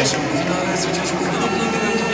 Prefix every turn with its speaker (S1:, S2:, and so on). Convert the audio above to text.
S1: Jeszcze w finale zwyciężył fenomenalny